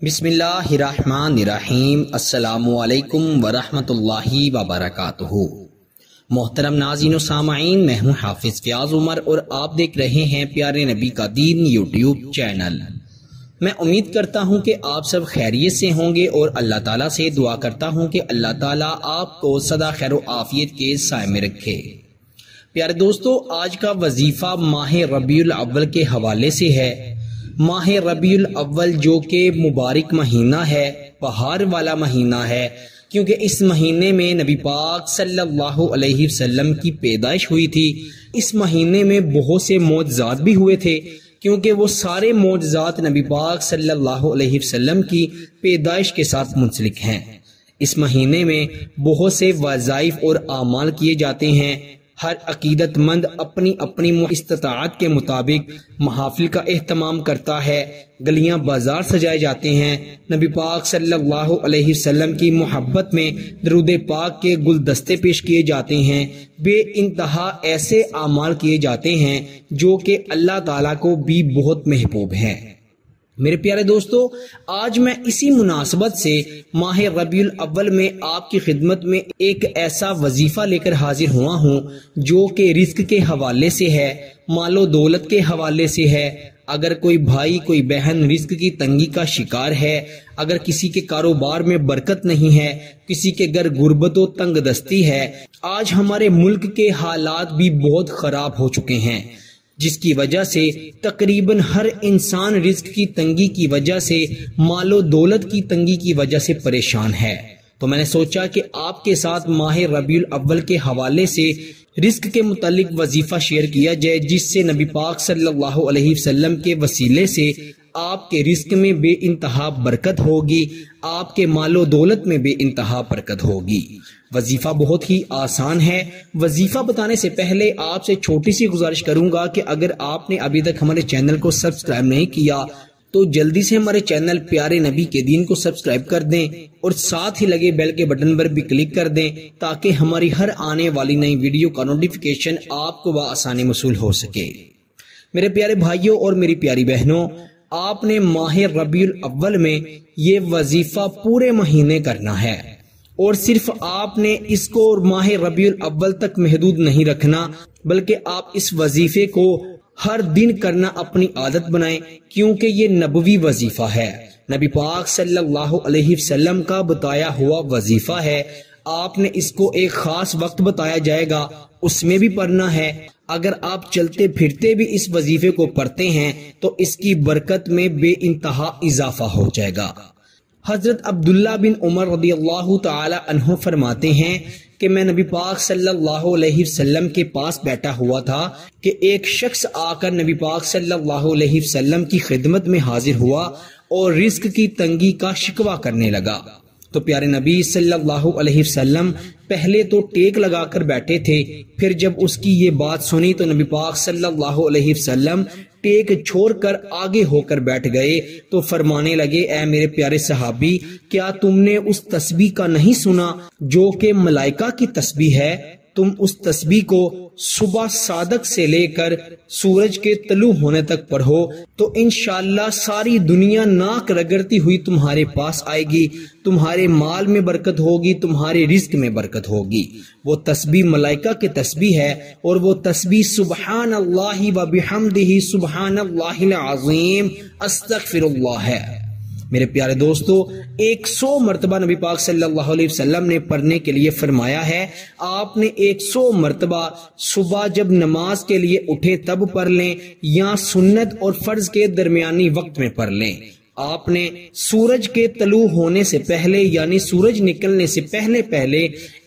बिस्मिल्लाहिर्रहमानिर्रहीम। अस्सलामुअलैकुम वरहमतुल्लाहि वबरकातुहू। मोहतरम नाजीन सामाइन मैं हूँ हाफिज फ्याज उमर और आप देख रहे हैं प्यारे नबी का दीन यूट्यूब चैनल। मैं उम्मीद करता हूँ कि आप सब खैरियत से होंगे और अल्लाह ताला से दुआ करता हूँ कि अल्लाह ताला आपको सदा खैर आफियत के साय में रखे। प्यारे दोस्तों, आज का वजीफा माह रबीउल अव्वल के हवाले से है। माह रबीउल अव्वल जो कि मुबारक महीना है, पहाड़ वाला महीना है, क्योंकि इस महीने में नबी पाक सल्लल्लाहु अलैहि वसल्लम की पैदाइश हुई थी। इस महीने में बहुत से मौजात भी हुए थे, क्योंकि वो सारे मौजात नबी पाक सल्लल्लाहु अलैहि वसल्लम की पैदाइश के साथ मुंसलिक हैं। इस महीने में बहुत से वज़ाइफ और अमाल किए जाते हैं हर अकीदतमंद अपनी अपनी इस्तात के मुताबिक महाफिल का अहतमाम करता है। गलियाँ बाज़ार सजाए जाते हैं। नबी पाक सल्लल्लाहु अलैहि वसल्लम की मोहब्बत में दरुद पाक के गुलदस्ते पेश किए जाते हैं। बे इंतहा ऐसे अमाल किए जाते हैं जो कि अल्लाह ताला को भी बहुत महबूब हैं। मेरे प्यारे दोस्तों, आज मैं इसी मुनासबत से माह रबीउल अव्वल में आपकी खिदमत में एक ऐसा वजीफा लेकर हाजिर हुआ हूँ, जो कि रिस्क के हवाले से है, मालो दौलत के हवाले से है। अगर कोई भाई, कोई बहन रिस्क की तंगी का शिकार है, अगर किसी के कारोबार में बरकत नहीं है, किसी के घर गुर्बत तंग दस्ती है, आज हमारे मुल्क के हालात भी बहुत खराब हो चुके हैं। जिसकी वजह से तकरीबन हर इंसान रिस्क की तंगी की वजह से, मालो दौलत की तंगी की वजह से परेशान है। तो मैंने सोचा कि आपके साथ माह रबीउल अव्वल के हवाले से रिस्क के मुतालिक वजीफा शेयर किया जाए, जिससे नबी पाक सल्लल्लाहु अलैहि वसल्लम के वसीले से आपके रिस्क में बे इंतहा बरकत होगी, आपके मालो दौलत में बे इंतहा बरकत होगी। वजीफा बहुत ही आसान है। वजीफा बताने से पहले आपसे छोटी सी गुजारिश करूँगा कि अगर आपने अभी तक हमारे चैनल को सब्सक्राइब नहीं किया तो जल्दी से हमारे चैनल प्यारे नबी के दिन को सब्सक्राइब कर दें और साथ ही लगे बेल के बटन पर भी क्लिक कर दें, ताकि हमारी हर आने वाली नई वीडियो का नोटिफिकेशन आपको आसानी मसूल हो सके। मेरे प्यारे भाइयों और मेरी प्यारी बहनों आपने माह रबीउल अव्वल में ये वजीफा पूरे महीने करना है। और सिर्फ़ आपने इसको और माह रबीउल अव्वल तक महदूद नहीं रखना, बल्कि आप इस वजीफे को हर दिन करना अपनी आदत बनाएँ, क्योंकि ये नबवी वजीफा है। नबी पाक सल्लल्लाहु अलैहि वसल्लम का बताया हुआ वजीफा है। आपने इसको एक खास वक्त बताया जाएगा, उसमें भी पढ़ना है। अगर आप चलते फिरते भी इस वजीफे को पढ़ते हैं तो इसकी बरकत में बे इंतहा इजाफा हो जाएगा। हज़रत अब्दुल्ला बिन उमर रदी अल्लाह तह फरमाते हैं कि मैं नबी पाक सल्लल्लाहु अलैहि वसल्लम के पास बैठा हुआ था कि एक शख्स आकर नबी पाक सल्लल्लाहु अलैहि वसल्लम की खिदमत में हाजिर हुआ और रिस्क की तंगी का शिकवा करने लगा। तो प्यारे नबी सल्लल्लाहु अलैहि वसल्लम पहले तो टेक लगाकर बैठे थे, फिर जब उसकी ये बात सुनी तो नबी पाक सल्लल्लाहु अलैहि वसल्लम टेक छोड़कर आगे होकर बैठ गए तो फरमाने लगे ऐ मेरे प्यारे सहाबी, क्या तुमने उस तस्बी का नहीं सुना, जो कि मलाइका की तस्बी है? तुम उस तस्बी को सुबह सादक से लेकर सूरज के तलु होने तक पढ़ो तो इनशाला सारी दुनिया नाक रगड़ती हुई तुम्हारे पास आएगी, तुम्हारे माल में बरकत होगी, तुम्हारे रिस्क में बरकत होगी। वो तस्बी मलाइका की तस्बी है, और वो तस्बी सुबहान अल्लाह व बिहमदिही सुबहान अल्लाह अजीम, अस्तगफिरुल्लाह है। मेरे प्यारे दोस्तों, एक सौ मरतबा नबी पाक सल्लल्लाहु अलैहि वसल्लम ने पढ़ने के लिए फरमाया है, आपने एक सौ मरतबा सुबह जब नमाज़ के लिए उठे तब पढ़ लें, या सुन्नत और फ़र्ज़ के दरमियानी वक्त में पढ़ लें। आपने सूरज के तलु होने से पहले, यानी सूरज निकलने से पहले पहले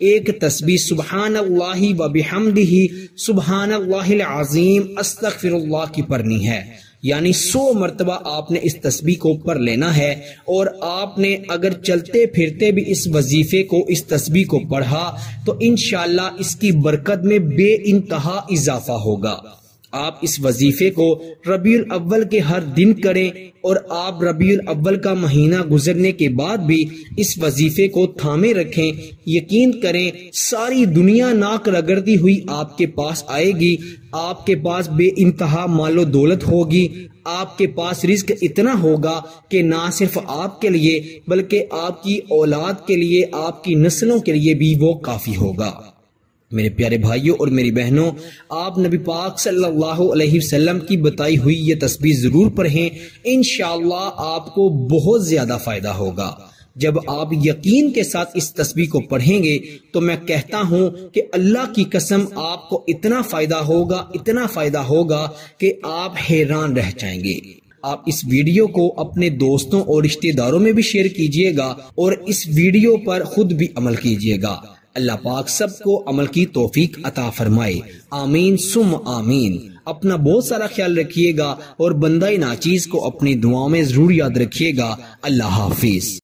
एक तस्बी सुबहान अल्लाह व बिहमदिही सुबहान अल्लाह अजीम, अस्तगफिरुल्लाह की पढ़नी है। यानी सो मरतबा आपने इस तस्बी को पढ़ लेना है और आपने अगर चलते फिरते भी इस वजीफे को इस तस्बी को पढ़ा तो इनशाला इसकी बरकत में बे इंतहा इजाफा होगा। आप इस वजीफे को रबीउल अव्वल के हर दिन करें और आप रबीउल अव्वल का महीना गुजरने के बाद भी इस वजीफे को थामे रखें। यकीन करें, सारी दुनिया नाक रगड़ती हुई आपके पास आएगी। आपके पास बे इंतहा मालो दौलत होगी। आपके पास रिस्क इतना होगा कि ना सिर्फ़ आपके लिए, बल्कि आपकी औलाद के लिए, आपकी नस्लों के लिए भी वो काफ़ी होगा। मेरे प्यारे भाइयों और मेरी बहनों, आप नबी पाक सल्लल्लाहु अलैहि वसल्लम की बताई हुई ये तस्वीर ज़रूर पढ़ें इन आपको बहुत ज़्यादा फ़ायदा होगा। जब आप यकीन के साथ इस तस्वीर को पढ़ेंगे तो मैं कहता हूँ कि अल्लाह की कसम आपको इतना फ़ायदा होगा, इतना फ़ायदा होगा कि आप हैरान रह जाएँगे। आप इस वीडियो को अपने दोस्तों और रिश्तेदारों में भी शेयर कीजिएगा और इस वीडियो पर खुद भी अमल कीजिएगा। अल्लाह पाक सबको अमल की तोफीक अता फरमाए। आमीन, सुम आमीन। अपना बहुत सारा ख्याल रखिएगा और बंदा नाचीज को अपनी दुआओं में ज़रूर याद रखिएगा। अल्लाह हाफिज।